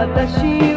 私